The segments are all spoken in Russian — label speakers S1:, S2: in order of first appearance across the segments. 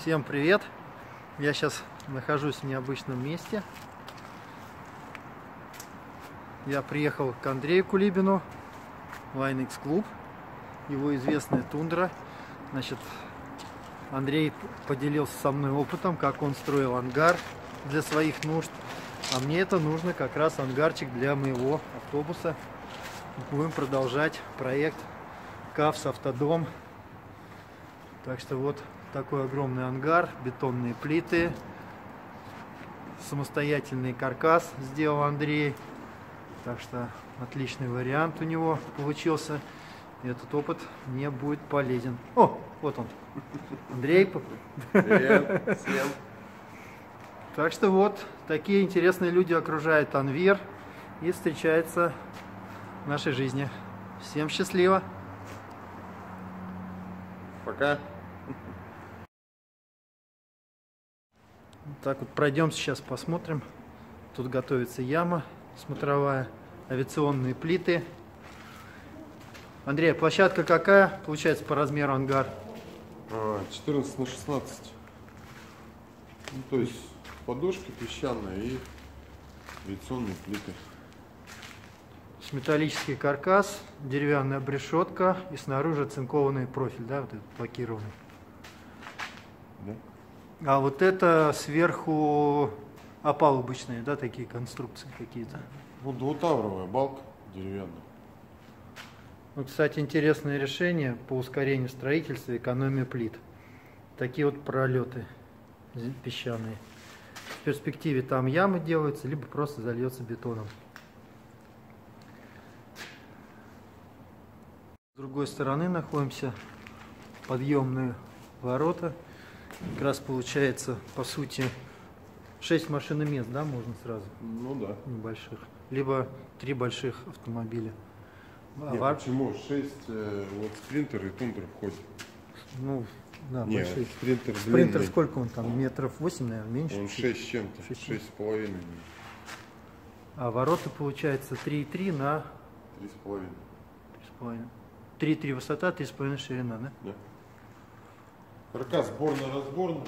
S1: Всем привет! Я сейчас нахожусь в необычном месте. Я приехал к Андрею Кулибину, Line Club, его известная тундра. Значит, Андрей поделился со мной опытом, как он строил ангар для своих нужд. А мне это нужно как раз ангарчик для моего автобуса. Будем продолжать проект КАВС Автодом. Так что вот такой огромный ангар, бетонные плиты, самостоятельный каркас сделал Андрей. Так что отличный вариант у него получился. И этот опыт мне будет полезен. О, вот он. Андрей.
S2: Привет всем.
S1: Так что вот, такие интересные люди окружают Анвер и встречаются в нашей жизни. Всем счастливо!
S2: Пока.
S1: Так вот пройдем сейчас посмотрим. Тут готовится яма смотровая, авиационные плиты. Андрей, а площадка какая получается по размеру ангар?
S2: А, 14 на 16. Ну, то есть подушки песчаные и авиационные плиты.
S1: С металлический каркас, деревянная обрешетка и снаружи цинкованный профиль, да, вот этот блокированный.
S2: Да?
S1: А вот это сверху опалубочные, да, такие конструкции какие-то.
S2: Ну, двутавровая балка деревянная.
S1: Ну, кстати, интересное решение по ускорению строительства и экономии плит. Такие вот пролеты песчаные. В перспективе там ямы делаются, либо просто зальется бетоном. С другой стороны находимся подъемные ворота. Как раз получается, по сути, 6 машиномест, да, можно сразу,
S2: Ну да.
S1: небольших. Либо три больших автомобиля. А
S2: Нет,
S1: вор-
S2: почему? 6, вот спринтер и тундер входит.
S1: Ну, да,
S2: Нет,
S1: большие.
S2: спринтер
S1: Спринтер
S2: длинный.
S1: сколько он там? Метров 8, наверное, меньше?
S2: Он
S1: чуть.
S2: 6 с чем-то,
S1: Шесть с
S2: 6 с половиной.
S1: А ворота получается 3,3 на
S2: 3 с половиной.
S1: 3,5. 3,3 высота, 3,5 ширина, да?
S2: Да. Каркас сборно-разборно.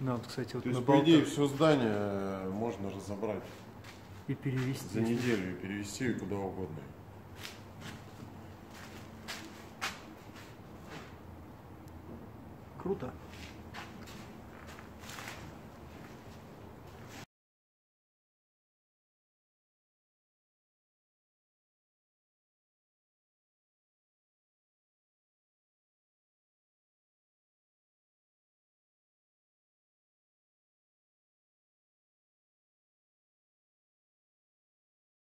S1: Да, вот, кстати, вот
S2: То есть, по идее, все здание э, можно разобрать
S1: и перевести.
S2: за неделю и перевести куда угодно.
S1: Круто.